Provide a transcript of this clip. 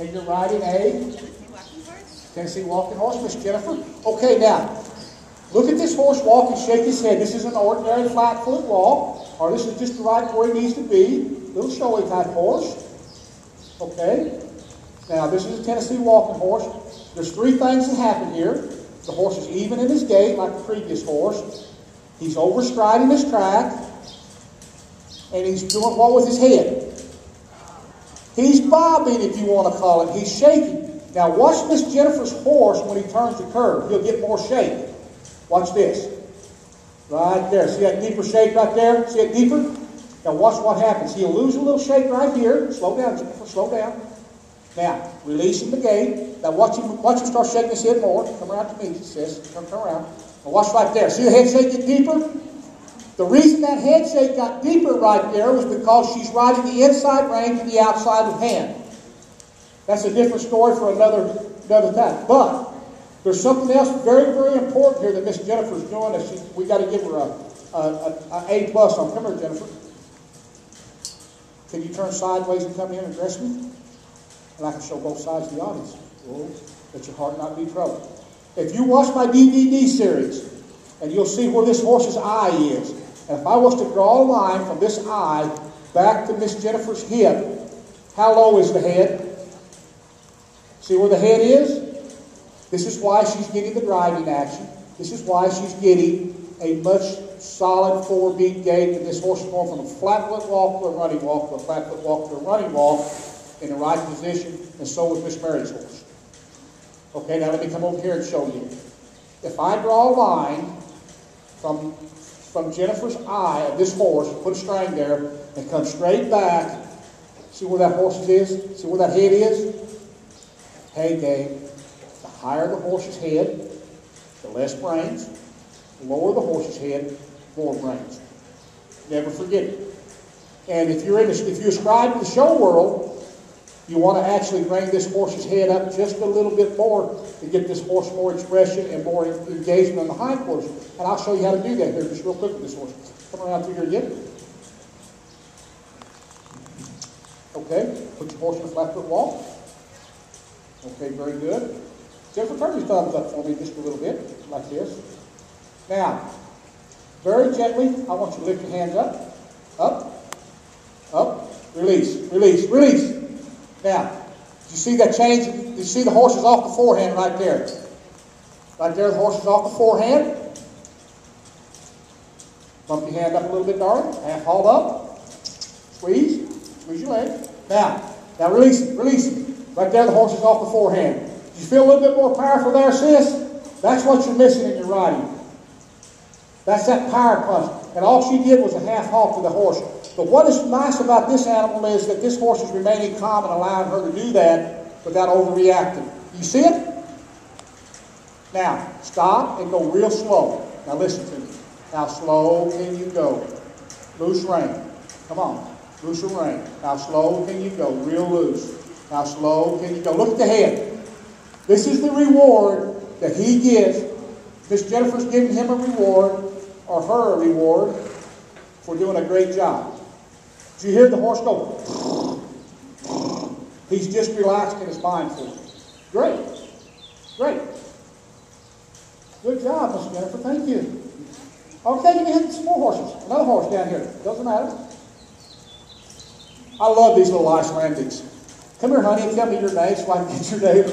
And you're riding a Tennessee walking horse, Miss Jennifer. Okay, now, look at this horse walk and shake his head. This is an ordinary flat foot walk, or this is just the right where he needs to be. Little showy type horse. Okay? Now, this is a Tennessee walking horse. There's three things that happen here. The horse is even in his gait, like the previous horse. He's overstriding his track. And he's doing what with his head? He's bobbing, if you want to call it. He's shaking. Now, watch Miss Jennifer's horse when he turns the curve. He'll get more shake. Watch this. Right there. See that deeper shake right there? See it deeper? Now, watch what happens. He'll lose a little shake right here. Slow down, Jennifer. Slow down. Now, releasing the gait. Now, watch him, watch him start shaking his head more. Come around to me, he says. Come, come around. Now, watch right there. See the head shake get deeper? The reason that head shake got deeper right there was because she's riding the inside rein to the outside of hand. That's a different story for another, another time. But there's something else very, very important here that Miss Jennifer's doing. That she, we got to give her a, a, a, a plus on. Come here, Jennifer. Can you turn sideways and come in and address me? And I can show both sides of the audience. Let your heart not be troubled. If you watch my DVD series, and you'll see where this horse's eye is. If I was to draw a line from this eye back to Miss Jennifer's hip, how low is the head? See where the head is? This is why she's getting the driving action. This is why she's getting a much solid four beat gait. And this horse is going from a flat foot walk to a running walk to a flat foot walk to a running walk in the right position. And so is Miss Mary's horse. Okay, now let me come over here and show you. If I draw a line from, from Jennifer's eye of this horse, put a string there, and come straight back. See where that horse is? See where that head is? Hey, Dave, the higher the horse's head, the less brains. The lower the horse's head, more brains. Never forget it. And if you're in if you ascribe to the show world, you want to actually bring this horse's head up just a little bit more to get this horse more expression and more engagement on the hindquarters. And I'll show you how to do that here just real quick with this horse. Come around through here again. Okay, put your horse in a flat foot walk. Okay, very good. Jennifer, turn your thumbs up for me just a little bit, like this. Now, very gently, I want you to lift your hands up, up, up, release, release, release. Now, you see that change? You see the horse is off the forehand right there. Right there, the horse is off the forehand. Bump your hand up a little bit, darling. Half halt up. Squeeze. Squeeze your leg. Now, now release it. Release it. Right there, the horse is off the forehand. You feel a little bit more powerful there, sis? That's what you're missing in your riding. That's that power punch. And all she did was a half halt to the horse. But what is nice about this animal is that this horse is remaining calm and allowing her to do that without overreacting. You see it? Now, stop and go real slow. Now listen to me. How slow can you go? Loose rein. Come on. Loose rein. How slow can you go? Real loose. How slow can you go? Look at the head. This is the reward that he gives. Miss Jennifer's giving him a reward, or her reward, for doing a great job. Did you hear the horse go? He's just relaxed in his mind for it. Great. Great. Good job, Miss Jennifer. Thank you. Okay, you can hit some more horses. Another horse down here. Doesn't matter. I love these little Icelandics. Come here, honey, and tell me your name so I can get your name.